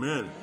Amen.